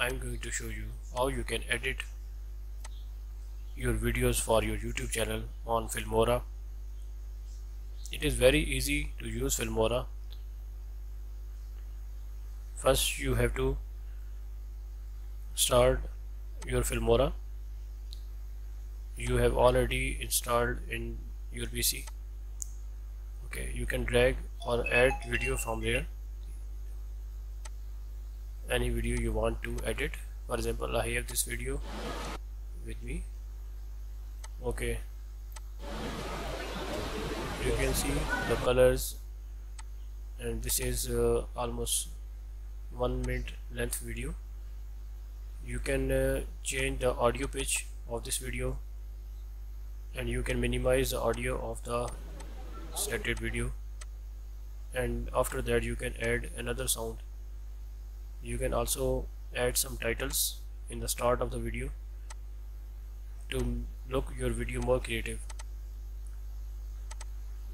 I'm going to show you how you can edit your videos for your YouTube channel on Filmora. It is very easy to use Filmora. First you have to start your Filmora. You have already installed in your PC okay you can drag or add video from there any video you want to edit. For example I have this video with me. Okay. You can see the colors. And this is uh, almost one minute length video. You can uh, change the audio pitch of this video. And you can minimize the audio of the selected video. And after that you can add another sound you can also add some titles in the start of the video to look your video more creative.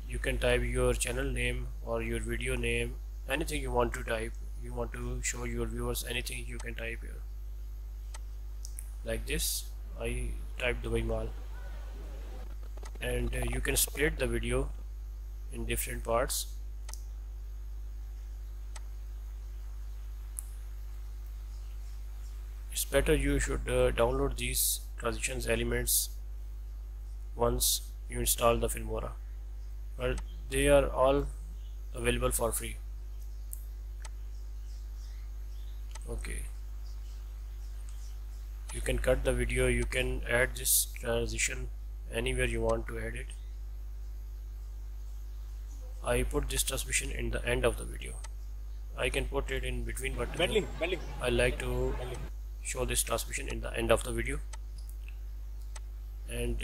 You can type your channel name or your video name anything you want to type. You want to show your viewers anything you can type here. Like this I type Dubai Mall. And uh, you can split the video in different parts better you should uh, download these transitions elements once you install the Filmora. Well they are all available for free. Okay. You can cut the video you can add this transition anywhere you want to add it. I put this transmission in the end of the video. I can put it in between but I like to show this transmission in the end of the video. And